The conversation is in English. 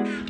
Yeah.